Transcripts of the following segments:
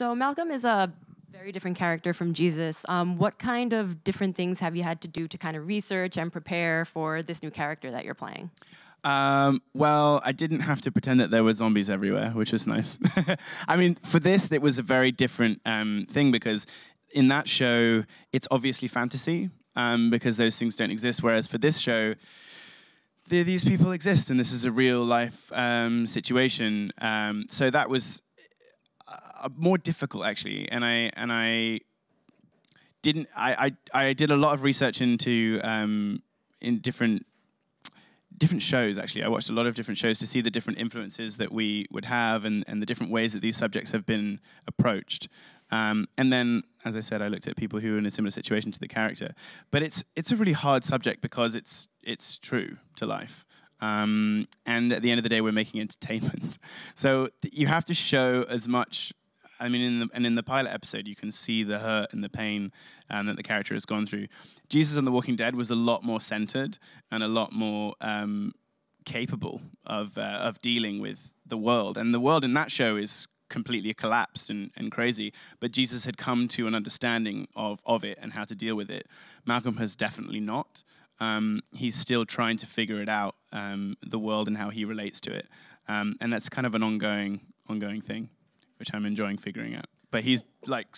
So Malcolm is a very different character from Jesus. Um, what kind of different things have you had to do to kind of research and prepare for this new character that you're playing? Um, well, I didn't have to pretend that there were zombies everywhere, which was nice. I mean, for this, it was a very different um, thing because in that show, it's obviously fantasy um, because those things don't exist. Whereas for this show, the, these people exist, and this is a real life um, situation. Um, so that was more difficult, actually, and I and I didn't. I I, I did a lot of research into um, in different different shows actually. I watched a lot of different shows to see the different influences that we would have and, and the different ways that these subjects have been approached. Um, and then as i said i looked at people who are in a similar situation to the character. But it's it's a really hard subject because it's it's true to life. Um, and at the end of the day we're making entertainment. So you have to show as much I mean, in the, and in the pilot episode, you can see the hurt and the pain um, that the character has gone through. Jesus on The Walking Dead was a lot more centered and a lot more um, capable of uh, of dealing with the world. And the world in that show is completely collapsed and, and crazy. But Jesus had come to an understanding of of it and how to deal with it. Malcolm has definitely not. Um, he's still trying to figure it out, um, the world and how he relates to it. Um, and that's kind of an ongoing ongoing thing which I'm enjoying figuring out. But he's like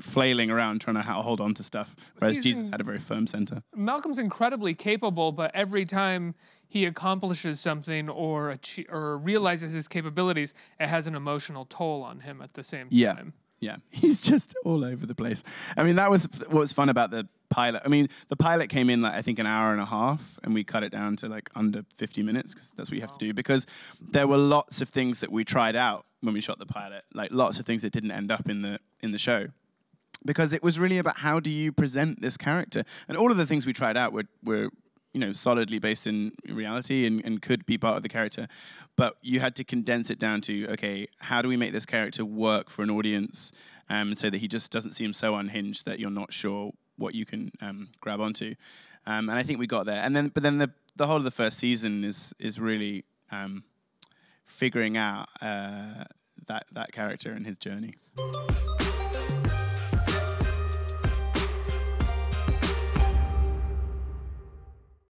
flailing around trying to hold on to stuff, whereas He's Jesus in- had a very firm center. Malcolm's incredibly capable, but every time he accomplishes something or achie- or realizes his capabilities, it has an emotional toll on him at the same Yeah. time. Yeah, he's just all over the place. I mean, that was what was fun about the pilot. I mean, the pilot came in like I think an hour and a half, and we cut it down to like under 50 minutes because that's what you have to do. Because there were lots of things that we tried out when we shot the pilot, like lots of things that didn't end up in the in the show. Because it was really about how do you present this character, and all of the things we tried out were were you know solidly based in reality and, and could be part of the character. But you had to condense it down to okay how do we make this character work for an audience um, so that he just doesn't seem so unhinged that you're not sure what you can um, grab onto? Um, and i think we got there. And then but then the, the whole of the first season is is really um, figuring out uh, that that character and his journey.